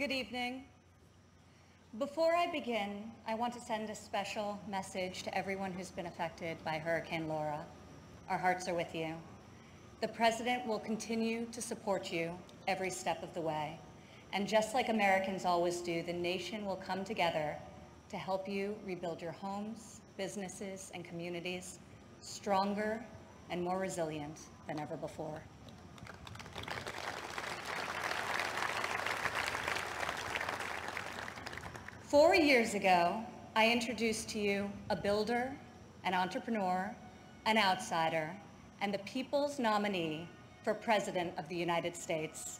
Good evening. Before I begin, I want to send a special message to everyone who's been affected by Hurricane Laura. Our hearts are with you. The President will continue to support you every step of the way. And just like Americans always do, the nation will come together to help you rebuild your homes, businesses, and communities stronger and more resilient than ever before. Four years ago, I introduced to you a builder, an entrepreneur, an outsider, and the people's nominee for President of the United States.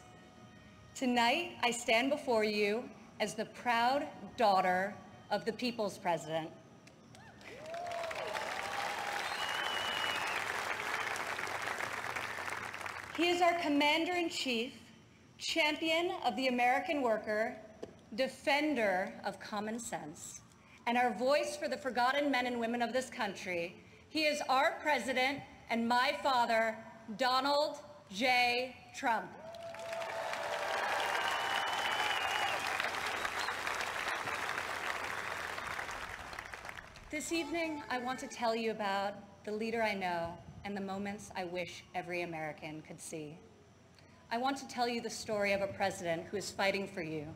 Tonight, I stand before you as the proud daughter of the people's president. He is our commander-in-chief, champion of the American worker, defender of common sense, and our voice for the forgotten men and women of this country. He is our president and my father, Donald J. Trump. This evening, I want to tell you about the leader I know and the moments I wish every American could see. I want to tell you the story of a president who is fighting for you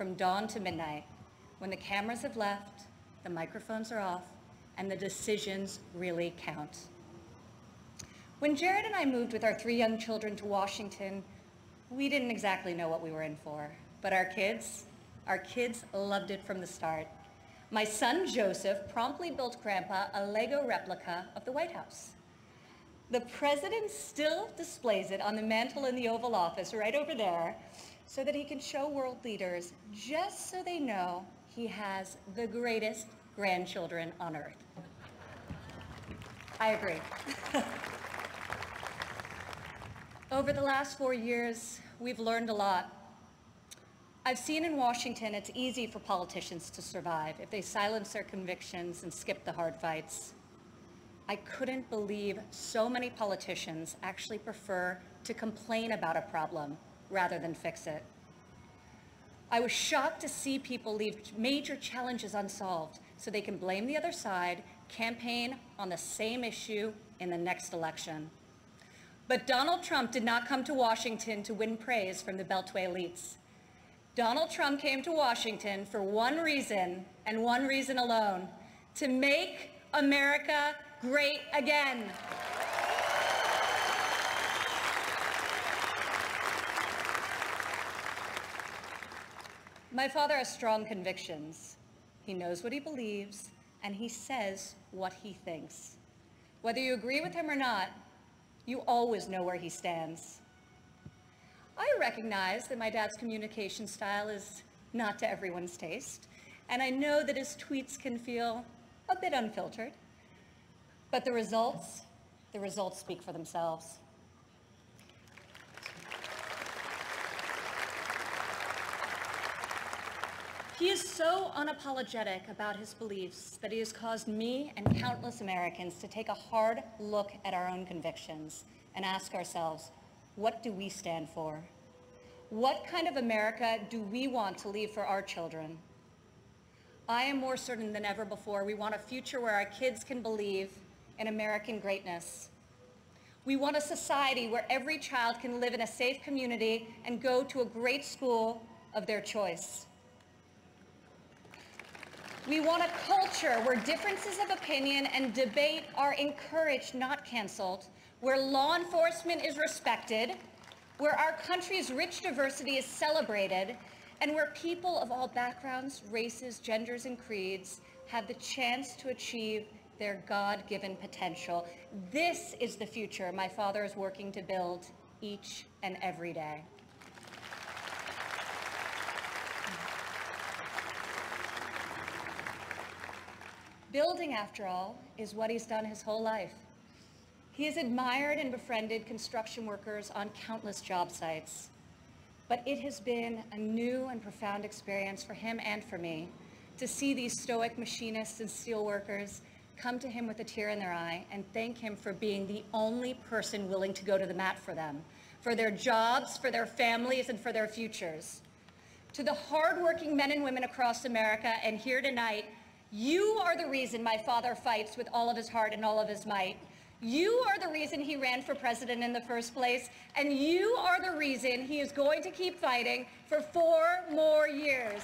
from dawn to midnight when the cameras have left, the microphones are off, and the decisions really count. When Jared and I moved with our three young children to Washington, we didn't exactly know what we were in for, but our kids, our kids loved it from the start. My son Joseph promptly built Grandpa a Lego replica of the White House. The president still displays it on the mantle in the Oval Office right over there so that he can show world leaders just so they know he has the greatest grandchildren on earth. I agree. Over the last four years, we've learned a lot I've seen in Washington it's easy for politicians to survive if they silence their convictions and skip the hard fights. I couldn't believe so many politicians actually prefer to complain about a problem rather than fix it. I was shocked to see people leave major challenges unsolved so they can blame the other side, campaign on the same issue in the next election. But Donald Trump did not come to Washington to win praise from the Beltway elites. Donald Trump came to Washington for one reason and one reason alone, to make America great again. My father has strong convictions. He knows what he believes, and he says what he thinks. Whether you agree with him or not, you always know where he stands. I recognize that my dad's communication style is not to everyone's taste, and I know that his tweets can feel a bit unfiltered. But the results, the results speak for themselves. He is so unapologetic about his beliefs that he has caused me and countless Americans to take a hard look at our own convictions and ask ourselves, what do we stand for? What kind of America do we want to leave for our children? I am more certain than ever before we want a future where our kids can believe in American greatness. We want a society where every child can live in a safe community and go to a great school of their choice. We want a culture where differences of opinion and debate are encouraged, not canceled, where law enforcement is respected, where our country's rich diversity is celebrated, and where people of all backgrounds, races, genders, and creeds have the chance to achieve their God-given potential. This is the future my father is working to build each and every day. Building, after all, is what he's done his whole life. He has admired and befriended construction workers on countless job sites. But it has been a new and profound experience for him and for me to see these stoic machinists and steelworkers come to him with a tear in their eye and thank him for being the only person willing to go to the mat for them, for their jobs, for their families, and for their futures. To the hardworking men and women across America and here tonight, you are the reason my father fights with all of his heart and all of his might. You are the reason he ran for president in the first place, and you are the reason he is going to keep fighting for four more years.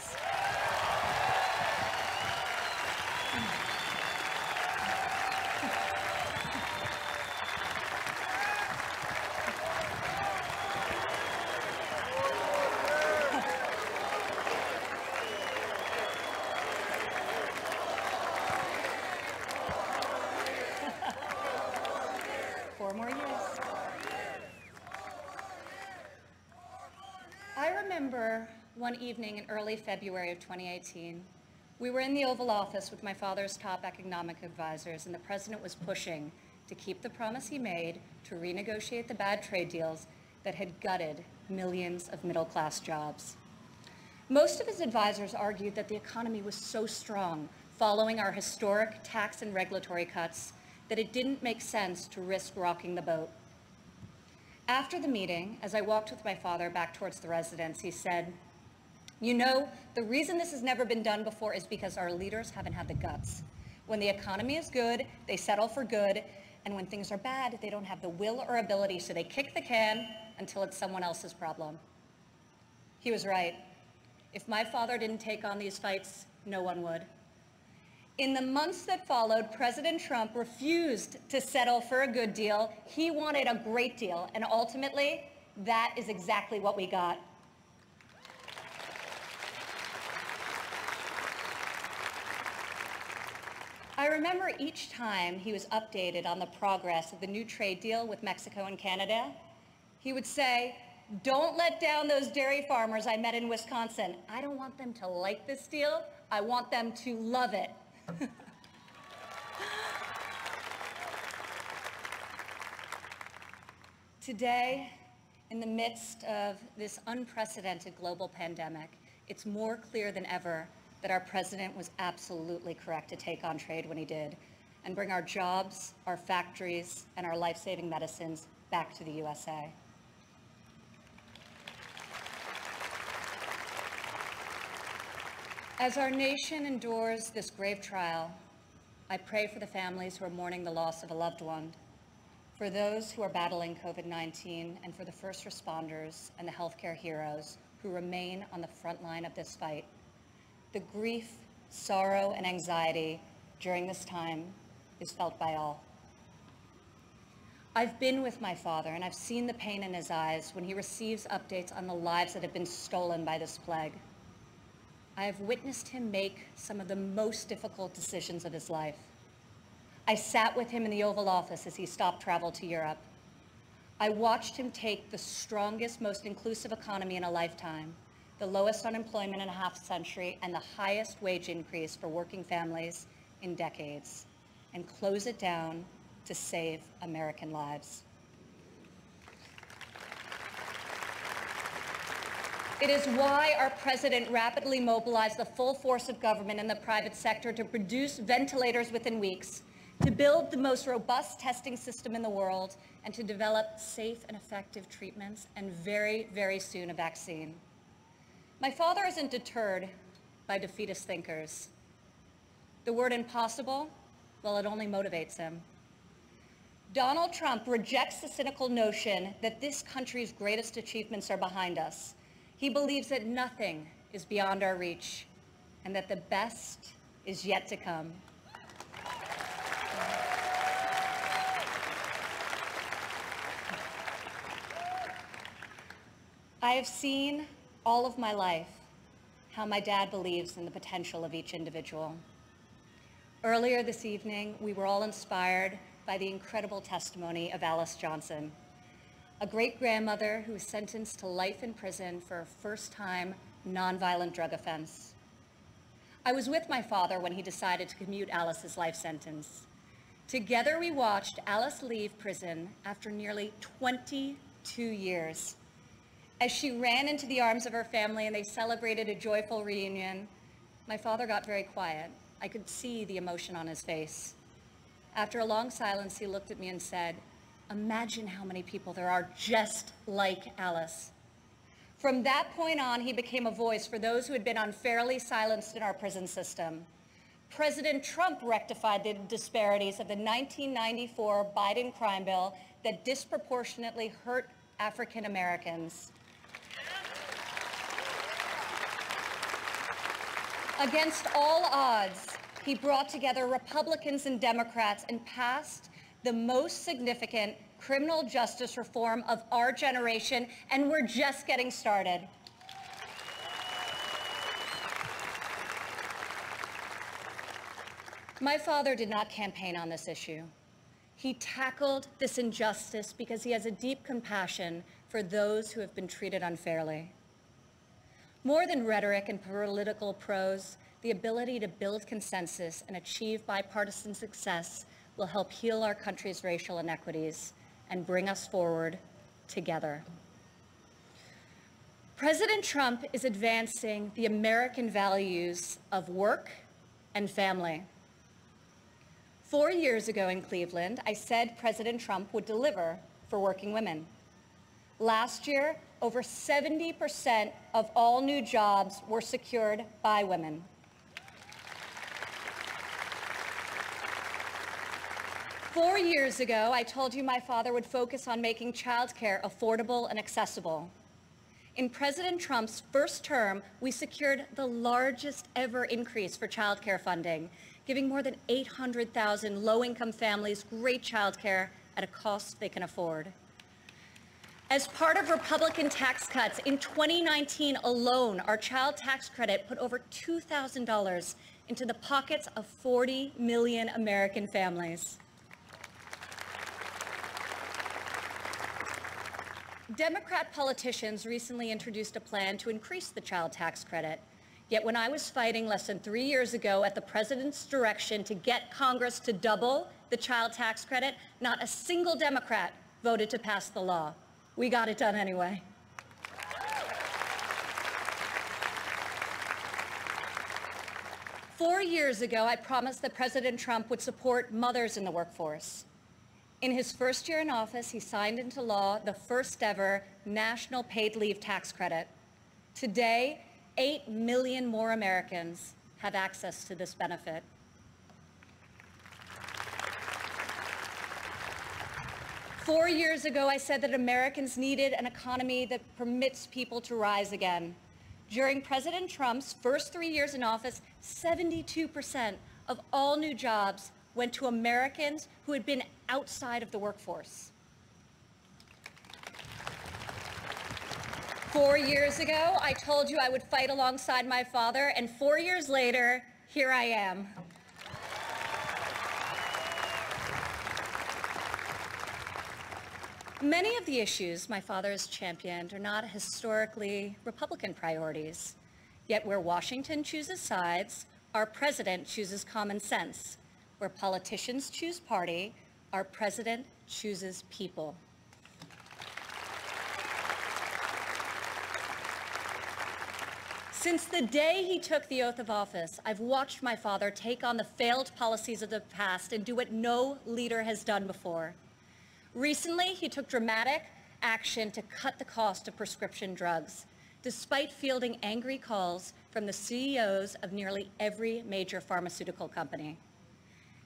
Four more years. I remember one evening in early February of 2018. We were in the Oval Office with my father's top economic advisors, and the president was pushing to keep the promise he made to renegotiate the bad trade deals that had gutted millions of middle-class jobs. Most of his advisors argued that the economy was so strong following our historic tax and regulatory cuts that it didn't make sense to risk rocking the boat. After the meeting, as I walked with my father back towards the residence, he said, you know, the reason this has never been done before is because our leaders haven't had the guts. When the economy is good, they settle for good, and when things are bad, they don't have the will or ability, so they kick the can until it's someone else's problem. He was right. If my father didn't take on these fights, no one would. In the months that followed, President Trump refused to settle for a good deal. He wanted a great deal, and ultimately, that is exactly what we got. I remember each time he was updated on the progress of the new trade deal with Mexico and Canada, he would say, don't let down those dairy farmers I met in Wisconsin. I don't want them to like this deal. I want them to love it. Today, in the midst of this unprecedented global pandemic, it's more clear than ever that our president was absolutely correct to take on trade when he did and bring our jobs, our factories, and our life-saving medicines back to the USA. As our nation endures this grave trial, I pray for the families who are mourning the loss of a loved one, for those who are battling COVID-19, and for the first responders and the healthcare heroes who remain on the front line of this fight. The grief, sorrow, and anxiety during this time is felt by all. I've been with my father, and I've seen the pain in his eyes when he receives updates on the lives that have been stolen by this plague. I have witnessed him make some of the most difficult decisions of his life. I sat with him in the Oval Office as he stopped travel to Europe. I watched him take the strongest, most inclusive economy in a lifetime, the lowest unemployment in a half century, and the highest wage increase for working families in decades, and close it down to save American lives. It is why our president rapidly mobilized the full force of government and the private sector to produce ventilators within weeks, to build the most robust testing system in the world, and to develop safe and effective treatments, and very, very soon a vaccine. My father isn't deterred by defeatist thinkers. The word impossible, well, it only motivates him. Donald Trump rejects the cynical notion that this country's greatest achievements are behind us he believes that nothing is beyond our reach and that the best is yet to come. I have seen all of my life how my dad believes in the potential of each individual. Earlier this evening, we were all inspired by the incredible testimony of Alice Johnson a great-grandmother who was sentenced to life in prison for a first-time nonviolent drug offense. I was with my father when he decided to commute Alice's life sentence. Together we watched Alice leave prison after nearly 22 years. As she ran into the arms of her family and they celebrated a joyful reunion, my father got very quiet. I could see the emotion on his face. After a long silence, he looked at me and said, Imagine how many people there are just like Alice. From that point on, he became a voice for those who had been unfairly silenced in our prison system. President Trump rectified the disparities of the 1994 Biden crime bill that disproportionately hurt African Americans. Against all odds, he brought together Republicans and Democrats and passed the most significant criminal justice reform of our generation, and we're just getting started. My father did not campaign on this issue. He tackled this injustice because he has a deep compassion for those who have been treated unfairly. More than rhetoric and political prose, the ability to build consensus and achieve bipartisan success will help heal our country's racial inequities and bring us forward together. President Trump is advancing the American values of work and family. Four years ago in Cleveland, I said President Trump would deliver for working women. Last year, over 70% of all new jobs were secured by women. Four years ago, I told you my father would focus on making childcare affordable and accessible. In President Trump's first term, we secured the largest ever increase for childcare funding, giving more than 800,000 low-income families great childcare at a cost they can afford. As part of Republican tax cuts, in 2019 alone, our child tax credit put over $2,000 into the pockets of 40 million American families. Democrat politicians recently introduced a plan to increase the child tax credit. Yet when I was fighting less than three years ago at the president's direction to get Congress to double the child tax credit, not a single Democrat voted to pass the law. We got it done anyway. Four years ago, I promised that President Trump would support mothers in the workforce. In his first year in office, he signed into law the first ever national paid leave tax credit. Today, 8 million more Americans have access to this benefit. Four years ago, I said that Americans needed an economy that permits people to rise again. During President Trump's first three years in office, 72% of all new jobs went to Americans who had been outside of the workforce. Four years ago, I told you I would fight alongside my father, and four years later, here I am. Many of the issues my father has championed are not historically Republican priorities. Yet where Washington chooses sides, our president chooses common sense. Where politicians choose party, our president chooses people. Since the day he took the oath of office, I've watched my father take on the failed policies of the past and do what no leader has done before. Recently, he took dramatic action to cut the cost of prescription drugs, despite fielding angry calls from the CEOs of nearly every major pharmaceutical company.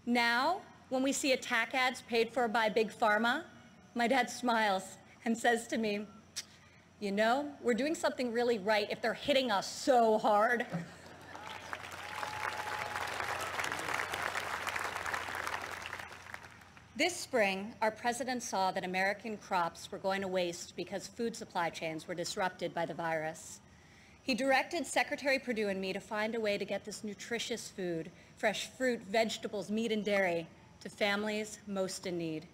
Now, when we see attack ads paid for by Big Pharma, my dad smiles and says to me, you know, we're doing something really right if they're hitting us so hard. This spring, our president saw that American crops were going to waste because food supply chains were disrupted by the virus. He directed Secretary Perdue and me to find a way to get this nutritious food, fresh fruit, vegetables, meat, and dairy, to families most in need.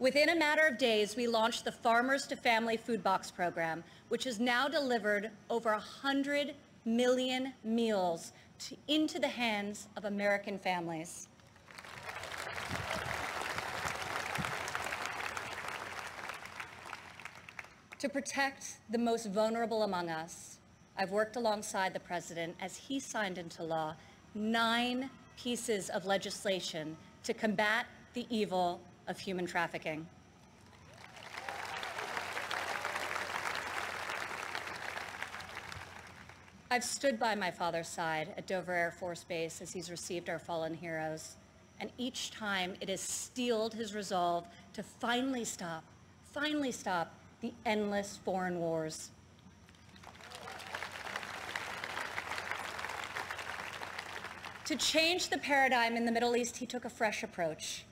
Within a matter of days, we launched the Farmers to Family Food Box Program, which has now delivered over 100 million meals to, into the hands of American families. To protect the most vulnerable among us, I've worked alongside the President as he signed into law nine pieces of legislation to combat the evil of human trafficking. I've stood by my father's side at Dover Air Force Base as he's received our fallen heroes, and each time it has steeled his resolve to finally stop, finally stop the endless foreign wars. To change the paradigm in the Middle East, he took a fresh approach.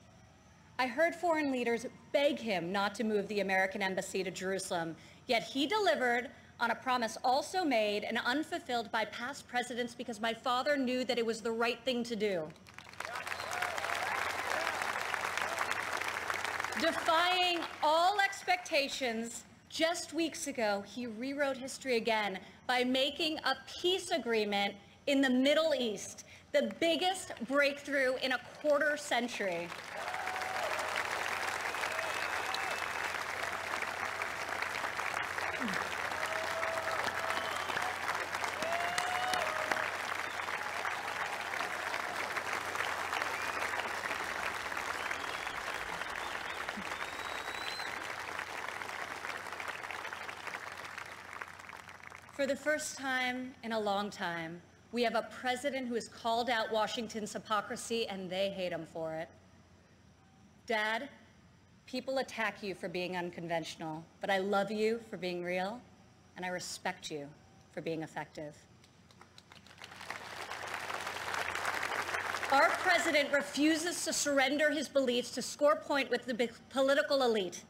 I heard foreign leaders beg him not to move the American embassy to Jerusalem, yet he delivered on a promise also made and unfulfilled by past presidents because my father knew that it was the right thing to do. Defying all expectations, just weeks ago, he rewrote history again by making a peace agreement in the Middle East, the biggest breakthrough in a quarter century. For the first time in a long time, we have a president who has called out Washington's hypocrisy and they hate him for it. Dad, people attack you for being unconventional, but I love you for being real and I respect you for being effective. Our president refuses to surrender his beliefs to score point with the political elite.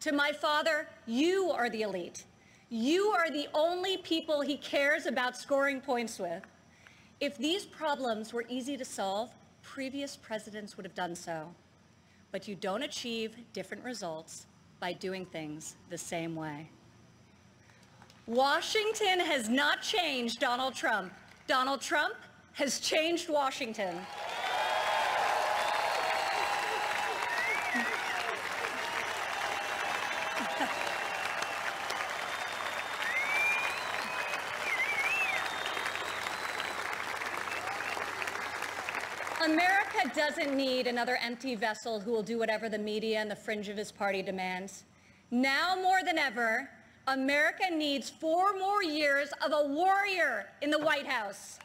To my father, you are the elite. You are the only people he cares about scoring points with. If these problems were easy to solve, previous presidents would have done so. But you don't achieve different results by doing things the same way. Washington has not changed Donald Trump. Donald Trump has changed Washington. America doesn't need another empty vessel who will do whatever the media and the fringe of his party demands. Now more than ever, America needs four more years of a warrior in the White House.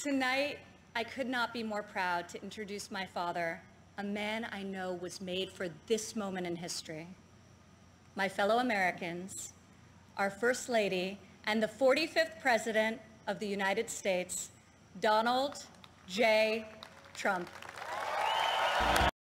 Tonight, I could not be more proud to introduce my father, a man I know was made for this moment in history. My fellow Americans, our First Lady, and the 45th President of the United States, Donald J. Trump.